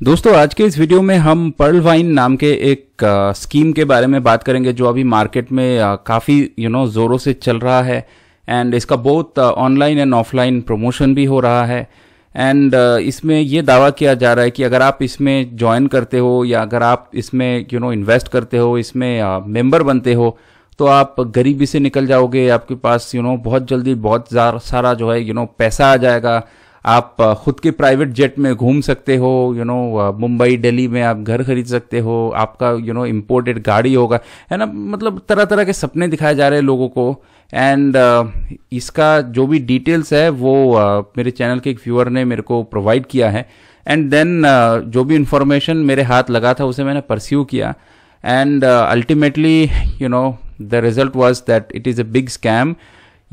दोस्तों, आज के इस वीडियो में हम पर्ल वाइन नाम के एक स्कीम के बारे में बात करेंगे, जो अभी मार्केट में काफ़ी यू नो ज़ोरों से चल रहा है। एंड इसका बहुत ऑनलाइन एंड ऑफलाइन प्रमोशन भी हो रहा है। एंड इसमें ये दावा किया जा रहा है कि अगर आप इसमें ज्वाइन करते हो, या अगर आप इसमें यू नो इन्वेस्ट करते हो, इसमें मेंबर बनते हो तो आप गरीबी से निकल जाओगे, आपके पास यू नो बहुत जल्दी बहुत सारा जो है यू नो पैसा आ जाएगा। आप खुद के प्राइवेट जेट में घूम सकते हो यू नो मुंबई दिल्ली में आप घर खरीद सकते हो आपका यू नो इम्पोर्टेड गाड़ी होगा। है ना मतलब तरह तरह के सपने दिखाए जा रहे हैं लोगों को। एंड uh, इसका जो भी डिटेल्स है वो uh, मेरे चैनल के एक व्यूअर ने मेरे को प्रोवाइड किया है। एंड देन uh, जो भी इंफॉर्मेशन मेरे हाथ लगा था उसे मैंने परस्यू किया। And ultimately you know the result was that it is a big scam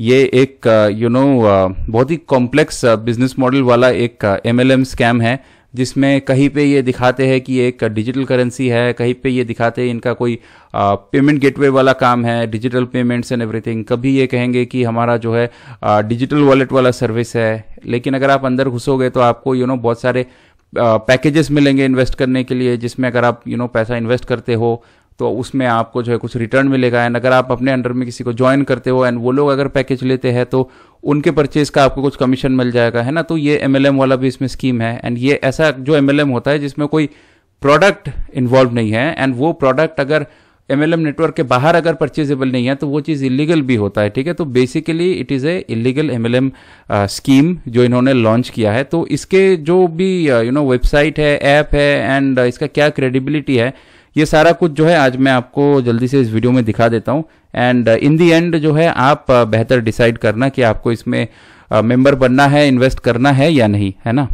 ये एक यू uh, नो uh, बहुत ही कॉम्प्लेक्स बिज़नेस मॉडल वाला एक एम एल एम स्कैम है जिसमें कहीं पे ये दिखाते हैं कि एक डिजिटल करेंसी है कहीं पे ये दिखाते हैं इनका कोई पेमेंट uh, गेटवे वाला काम है डिजिटल पेमेंट्स एंड एवरीथिंग कभी ये कहेंगे कि हमारा जो है डिजिटल वॉलेट वाला सर्विस है लेकिन अगर आप अंदर घुसोगे तो आपको यू नो बहुत सारे पैकेजेस मिलेंगे इन्वेस्ट करने के लिए जिसमें अगर आप यू नो पैसा इन्वेस्ट करते हो तो उसमें आपको जो है कुछ रिटर्न मिलेगा। एंड अगर आप अपने अंडर में किसी को ज्वाइन करते हो एंड वो लोग अगर पैकेज लेते हैं तो उनके परचेज का आपको कुछ कमीशन मिल जाएगा, है ना? तो ये एमएलएम वाला भी इसमें स्कीम है। एंड ये ऐसा जो एमएलएम होता है, जिसमें कोई प्रोडक्ट इन्वॉल्व नहीं है। एंड वो प्रोडक्ट अगर एमएलएम नेटवर्क के बाहर अगर परचेजेबल नहीं है तो वो चीज़ इलीगल भी होता है, ठीक है? तो basically it is a illegal M scheme जो इन्होंने लॉन्च किया है। तो इसके जो भी यू नो वेबसाइट है ऐप है एंड इसका क्या क्रेडिबिलिटी है ये सारा कुछ जो है आज मैं आपको जल्दी से इस वीडियो में दिखा देता हूँ। एंड इन दी एंड जो है आप uh, बेहतर डिसाइड करना कि आपको इसमें मेंबर uh, बनना है इन्वेस्ट करना है या नहीं है ना?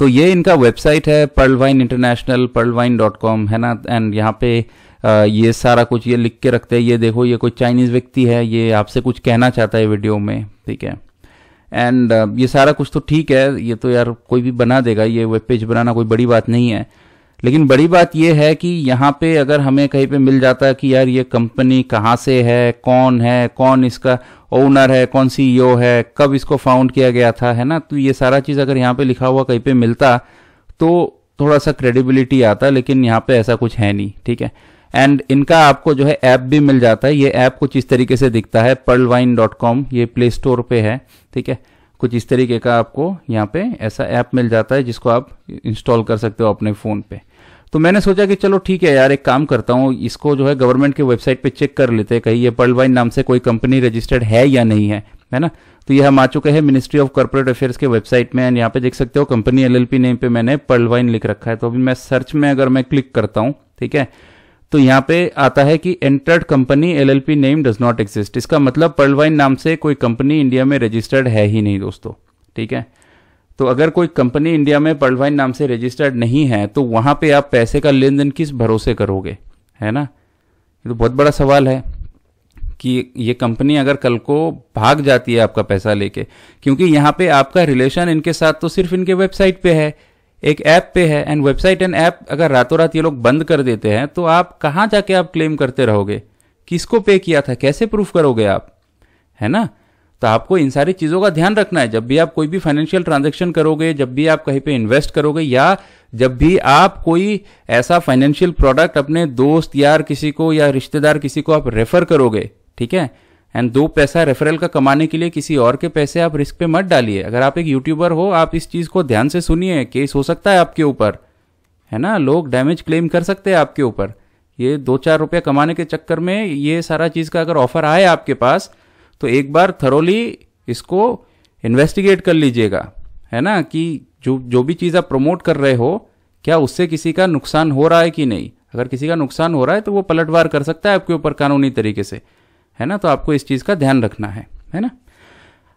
तो ये इनका वेबसाइट है Pearlvine International Pearl Vine dot com है ना? एंड यहाँ पे uh, ये सारा कुछ ये लिख के रखते हैं। ये देखो ये कोई चाइनीज़ व्यक्ति है ये आपसे कुछ कहना चाहता है वीडियो में ठीक है? एंड ये सारा कुछ तो ठीक है ये तो यार कोई भी बना देगा ये वेब पेज बनाना कोई बड़ी बात नहीं है। लेकिन बड़ी बात यह है कि यहाँ पे अगर हमें कहीं पे मिल जाता है कि यार ये कंपनी कहाँ से है, कौन है, कौन इसका ओनर है, कौन सी यो है, कब इसको फाउंड किया गया था, है ना? तो ये सारा चीज़ अगर यहाँ पे लिखा हुआ कहीं पे मिलता तो थोड़ा सा क्रेडिबिलिटी आता, लेकिन यहाँ पे ऐसा कुछ है नहीं, ठीक है? एंड इनका आपको जो है ऐप भी मिल जाता है। ये ऐप कुछ इस तरीके से दिखता है कॉम, ये प्ले स्टोर पे है, ठीक है? कुछ इस तरीके का आपको यहाँ पे ऐसा ऐप मिल जाता है जिसको आप इंस्टॉल कर सकते हो अपने फ़ोन पे। तो मैंने सोचा कि चलो ठीक है यार, एक काम करता हूँ, इसको जो है गवर्नमेंट के वेबसाइट पे चेक कर लेते हैं, कहीं ये पर्लवाइन नाम से कोई कंपनी रजिस्टर्ड है या नहीं है है ना? तो ये हम आ चुके हैं मिनिस्ट्री ऑफ़ कॉर्पोरेट अफेयर्स के वेबसाइट में एंड यहाँ पे देख सकते हो कंपनी एलएलपी नेम पे मैंने पर्लवाइन लिख रखा है। तो अभी मैं सर्च में अगर मैं क्लिक करता हूँ, ठीक है? तो यहाँ पे आता है कि entered company LLP name does not exist इसका मतलब पर्लवाइन नाम से कोई कंपनी इंडिया में रजिस्टर्ड है ही नहीं दोस्तों, ठीक है? तो अगर कोई कंपनी इंडिया में पर्लवाइन नाम से रजिस्टर्ड नहीं है तो वहाँ पे आप पैसे का लेन देन किस भरोसे करोगे, है ना? ये तो बहुत बड़ा सवाल है कि ये कंपनी अगर कल को भाग जाती है आपका पैसा लेके, क्योंकि यहाँ पे आपका रिलेशन इनके साथ तो सिर्फ़ इनके वेबसाइट पे है एक ऐप पे है एंड वेबसाइट एंड ऐप अगर रातों रात ये लोग बंद कर देते हैं तो आप कहाँ जाके आप क्लेम करते रहोगे? किसको पे किया था? कैसे प्रूफ करोगे आप? है ना? तो आपको इन सारी चीज़ों का ध्यान रखना है। जब भी आप कोई भी फाइनेंशियल ट्रांजेक्शन करोगे, जब भी आप कहीं पे इन्वेस्ट करोगे, या जब भी आप कोई ऐसा फाइनेंशियल प्रोडक्ट अपने दोस्त, यार किसी को, या रिश्तेदार किसी को आप रेफर करोगे, ठीक है? एंड दो पैसा रेफरल का कमाने के लिए किसी और के पैसे आप रिस्क पे मत डालिए। अगर आप एक यूट्यूबर हो, आप इस चीज़ को ध्यान से सुनिए। केस हो सकता है आपके ऊपर। है ना? लोग डैमेज क्लेम कर सकते हैं आपके ऊपर। ये दो चार रुपये कमाने के चक्कर में ये सारा चीज़ का अगर ऑफ़र आए आपके पास तो एक बार थरोली इसको इन्वेस्टिगेट कर लीजिएगा। है ना? कि जो जो भी चीज़ आप प्रमोट कर रहे हो, क्या उससे किसी का नुकसान हो रहा है कि नहीं? अगर किसी का नुकसान हो रहा है तो वो पलटवार कर सकता है आपके ऊपर कानूनी तरीके से। है ना? तो आपको इस चीज़ का ध्यान रखना है है ना?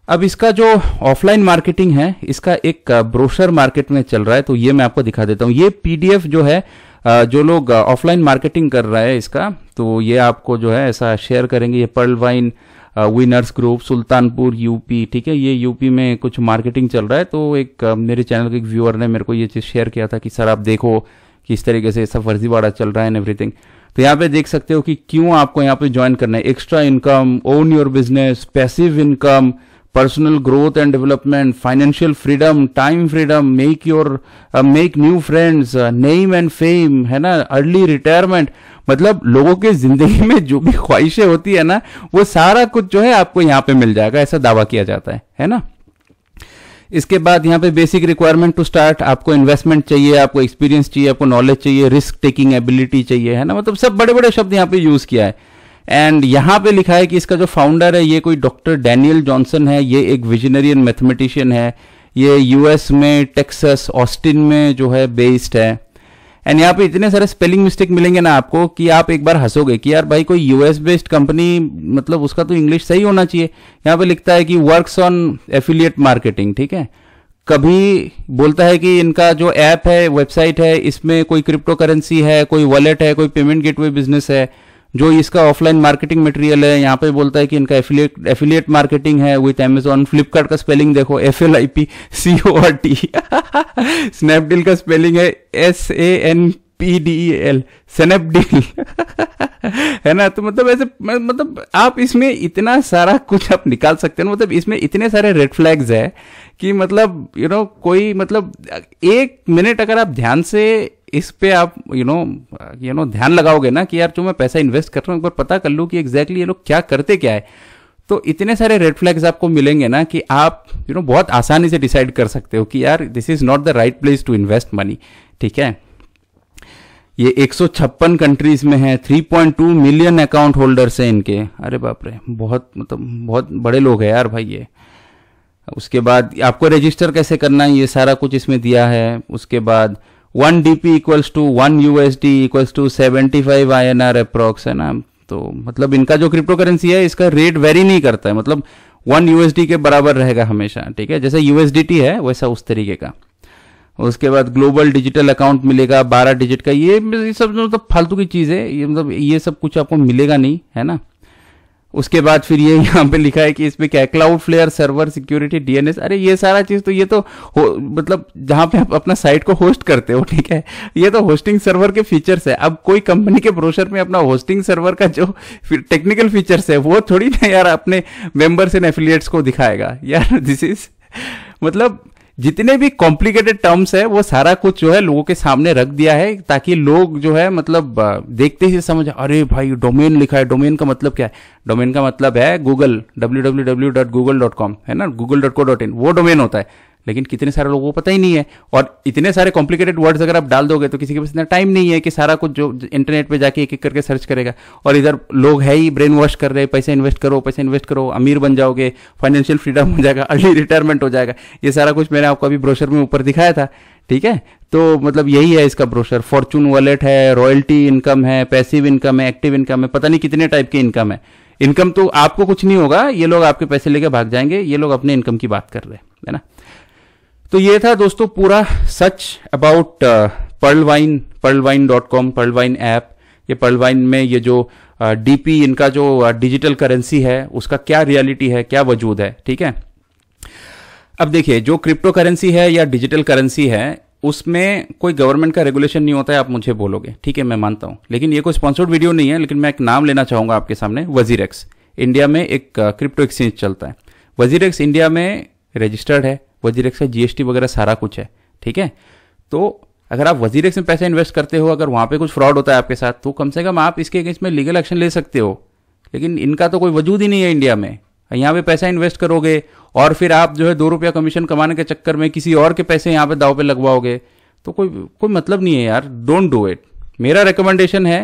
अब इसका जो ऑफलाइन मार्केटिंग है, इसका एक ब्रोशर मार्केट में चल रहा है तो ये मैं आपको दिखा देता हूँ। ये पीडीएफ जो है जो लोग ऑफलाइन मार्केटिंग कर रहे हैं इसका तो ये आपको जो है ऐसा शेयर करेंगे। ये Pearl Vine winners group, Sultanpur, UP, ठीक है? ये यूपी में कुछ मार्केटिंग चल रहा है तो एक मेरे चैनल के एक व्यूअर ने मेरे को ये चीज़ शेयर किया था कि, सर, आप देखो कि इस तरीके से सब फर्जीवाड़ा चल रहा है एवरीथिंग तो यहाँ पे देख सकते हो कि क्यों आपको यहाँ पे ज्वाइन करना है? Extra income own your business passive income personal growth and development financial freedom time freedom make your make new friends name and fame है ना? अर्ली रिटायरमेंट मतलब लोगों के ज़िंदगी में जो भी ख्वाहिशें होती है ना, वो सारा कुछ जो है आपको यहाँ पे मिल जाएगा। ऐसा दावा किया जाता है। है ना? इसके बाद यहाँ पे बेसिक रिक्वायरमेंट टू स्टार्ट आपको इन्वेस्टमेंट चाहिए, आपको एक्सपीरियंस चाहिए, आपको नॉलेज चाहिए रिस्क टेकिंग एबिलिटी चाहिए, है ना? मतलब सब बड़े बड़े शब्द यहाँ पे यूज़ किया है। एंड यहाँ पे लिखा है कि इसका जो फाउंडर है, ये कोई डॉक्टर डैनियल जॉनसन है, ये एक विजनरी एंड मैथमेटिशियन है। ये यूएस में टेक्सस ऑस्टिन में जो है बेस्ड है। एंड यहाँ पे इतने सारे स्पेलिंग मिस्टेक मिलेंगे ना आपको कि आप एक बार हंसोगे कि यार भाई कोई यूएस बेस्ड कंपनी मतलब उसका तो इंग्लिश सही होना चाहिए। यहाँ पे लिखता है कि वर्क्स ऑन एफिलिएट मार्केटिंग ठीक है? कभी बोलता है कि इनका जो ऐप है वेबसाइट है, इसमें कोई क्रिप्टो करेंसी है, कोई वॉलेट है, कोई पेमेंट गेटवे बिज़नेस है जो इसका ऑफलाइन मार्केटिंग मटेरियल है यहाँ पे बोलता है कि इनका एफिलिएट एफिलिएट मार्केटिंग है विथ अमेजोन फ्लिपकार्ट का स्पेलिंग देखो F L I P C O R T Snapdeal का स्पेलिंग है S A N P D L Snapdeal है ना? तो मतलब ऐसे मतलब आप इसमें इतना सारा कुछ आप निकाल सकते हैं। मतलब इसमें इतने सारे रेड फ्लैग्स है कि मतलब यू you नो know, कोई मतलब एक मिनट अगर आप ध्यान से इस पे आप यू नो यू नो ध्यान लगाओगे ना कि यार जो मैं पैसा इन्वेस्ट कर रहा हूँ, एक बार पता कर लूँ कि एग्जैक्टली ये लोग क्या करते, क्या है। तो इतने सारे रेड फ्लैग्स आपको मिलेंगे ना कि आप यू नो बहुत आसानी से डिसाइड कर सकते हो कि यार this is not the right place to invest money ठीक है? ये एक सौ छप्पन कंट्रीज़ में है 3.2 मिलियन अकाउंट होल्डर्स हैं इनके। अरे बाप रे, बहुत मतलब बहुत बड़े लोग हैं यार भाई ये। उसके बाद आपको रजिस्टर कैसे करना है, ये सारा कुछ इसमें दिया है। उसके बाद one DP equals to one USD equals to seventy five I N R approx है ना? तो मतलब इनका जो क्रिप्टो करेंसी है, इसका रेट वेरी नहीं करता है। मतलब वन यूएसडी के बराबर रहेगा हमेशा, ठीक है? जैसे यूएसडीटी है, वैसा उस तरीके का। उसके बाद ग्लोबल डिजिटल अकाउंट मिलेगा, बारह डिजिट का। ये सब मतलब फालतू की चीज़ है, ये मतलब ये सब कुछ आपको मिलेगा नहीं, है ना? उसके बाद फिर ये यहाँ पे लिखा है कि इसमें क्या है? Cloudflare server security DNS अरे, ये सारा चीज़ तो ये तो मतलब जहाँ पे आप अपना साइट को होस्ट करते हो, ठीक है? ये तो होस्टिंग सर्वर के फीचर्स है। अब कोई कंपनी के ब्रोशर में अपना होस्टिंग सर्वर का जो टेक्निकल फीचर्स है, वो थोड़ी ना यार अपने मेंबर्स एंड एफिलियट्स को दिखाएगा। यार दिस इज़ मतलब जितने भी कॉम्प्लिकेटेड टर्म्स है, वो सारा कुछ जो है लोगों के सामने रख दिया है ताकि लोग जो है मतलब देखते ही समझ, अरे भाई डोमेन लिखा है डोमेन का मतलब क्या है? डोमेन का मतलब है Google W W W dot Google dot com है ना? Google dot co dot in वो डोमेन होता है। लेकिन कितने सारे लोगों को पता ही नहीं है। और इतने सारे कॉम्प्लिकेटेड वर्ड्स अगर आप डाल दोगे तो किसी के पास इतना टाइम नहीं है कि सारा कुछ जो इंटरनेट पे जाके एक एक करके सर्च करेगा। और इधर लोग है ही ब्रेन वॉश कर रहे हैं, पैसे इन्वेस्ट करो, पैसे इन्वेस्ट करो, अमीर बन जाओगे फाइनेंशियल फ्रीडम हो जाएगा अर्ली रिटायरमेंट हो जाएगा। ये सारा कुछ मैंने आपको अभी ब्रोशर में ऊपर दिखाया था, ठीक है? तो मतलब यही है इसका ब्रोशर फॉर्चून वॉलेट है रॉयल्टी इनकम है पैसिव इनकम है एक्टिव इनकम है, पता नहीं कितने टाइप की इनकम है। इनकम तो आपको कुछ नहीं होगा, ये लोग आपके पैसे लेके भाग जाएँगे, ये लोग अपने इनकम की बात कर रहे हैं, है ना? तो ये था दोस्तों पूरा सच about Pearlvine Pearlvine dot com Pearlvine app ये पर्ल वाइन में ये जो डीपी uh, इनका जो डिजिटल uh, करेंसी है उसका क्या रियलिटी है क्या वजूद है ठीक है? अब देखिए जो क्रिप्टो करेंसी है या डिजिटल करेंसी है उसमें कोई गवर्नमेंट का रेगुलेशन नहीं होता है आप मुझे बोलोगे ठीक है मैं मानता हूँ। लेकिन ये कोई स्पॉन्सर्ड वीडियो नहीं है लेकिन मैं एक नाम लेना चाहूँगा आपके सामने वजीरेक्स इंडिया में एक क्रिप्टो uh, एक्सचेंज चलता है। वजीरेक्स इंडिया में रजिस्टर्ड है। वजीरेक्स का जीएसटी वगैरह सारा कुछ है, ठीक है? तो अगर आप वजीरेक्स में पैसा इन्वेस्ट करते हो, अगर वहाँ पे कुछ फ्रॉड होता है आपके साथ तो कम से कम आप इसके अगेंस्ट में लीगल एक्शन ले सकते हो। लेकिन इनका तो कोई वजूद ही नहीं है इंडिया में। यहाँ पे पैसा इन्वेस्ट करोगे, और फिर आप जो है दो रुपया कमीशन कमाने के चक्कर में किसी और के पैसे यहाँ पे दाव पे लगवाओगे तो कोई कोई मतलब नहीं है यार। डोंट डू इट मेरा रिकमेंडेशन है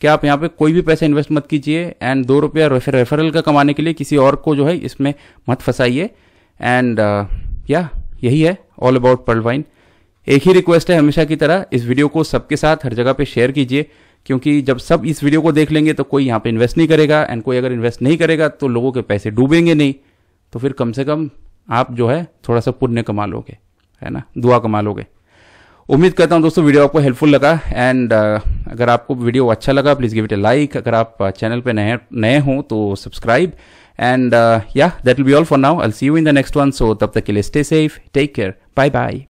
कि आप यहाँ पे कोई भी पैसा इन्वेस्ट मत कीजिए एंड दो रुपया रेफरल का कमाने के लिए किसी और को जो है इसमें मत फंसाइए। एंड या यही है ऑल अबाउट पर्ल वाइन एक ही रिक्वेस्ट है हमेशा की तरह इस वीडियो को सबके साथ हर जगह पे शेयर कीजिए क्योंकि जब सब इस वीडियो को देख लेंगे तो कोई यहाँ पे इन्वेस्ट नहीं करेगा एंड कोई अगर इन्वेस्ट नहीं करेगा तो लोगों के पैसे डूबेंगे नहीं। तो फिर कम से कम आप जो है थोड़ा सा पुण्य कमा लोगे है ना? दुआ कमा लोगे। उम्मीद करता हूँ दोस्तों वीडियो आपको हेल्पफुल लगा एंड uh, अगर आपको वीडियो अच्छा लगा please give it a like अगर आप चैनल पे नए नए हों तो subscribe And uh, yeah, that will be all for now. I'll see you in the next one. So, tab tak ke stay safe. Take care. Bye bye.